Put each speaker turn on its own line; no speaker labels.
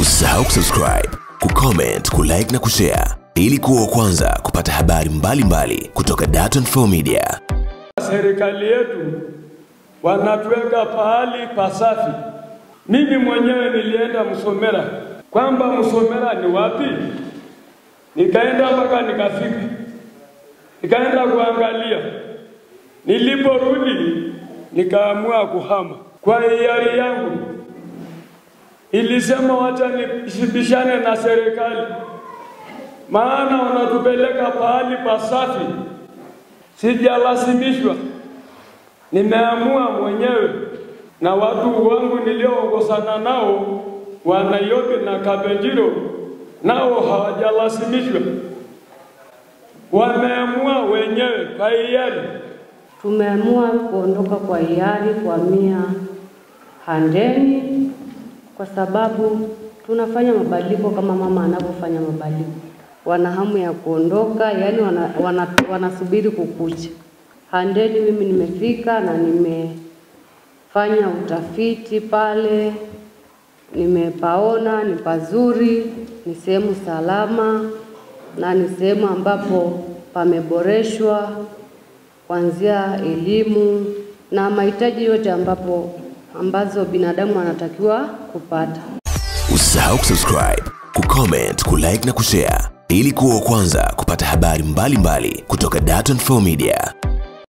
Usisahau kusubscribe, kucomment, kulike na kushare ili kuwa wa kwanza kupata habari mbalimbali mbali kutoka Dar24 Media.
Serikali yetu wanatuweka pahali pasafi. Mimi mwenyewe nilienda Msomera, kwamba Msomera ni wapi, nikaenda mpaka nikafika, nikaenda kuangalia. Niliporudi nikaamua kuhama kwa hiari yangu. Ilisema wacha nishibishane na serikali, maana wanatupeleka pahali pasafi. Sijalazimishwa, nimeamua mwenyewe na watu wangu nilioongozana nao wa Nairobi na Kabenjiro, nao hawajalazimishwa, wameamua wenyewe kwa hiari.
Tumeamua kuondoka kwa hiari kwa mia Handeni kwa sababu tunafanya mabadiliko kama mama anavyofanya mabadiliko. Wana hamu ya kuondoka, yani wana, wana, wanasubiri kukuja. Handeni mimi nimefika na nimefanya utafiti pale, nimepaona ni pazuri, ni sehemu salama na ni sehemu ambapo pameboreshwa kuanzia elimu na mahitaji yote ambapo ambazo binadamu anatakiwa kupata.
Usisahau kusubscribe, kucomment, kulike na kushare ili kuwa wa kwanza kupata habari mbalimbali mbali kutoka Dar24 Media.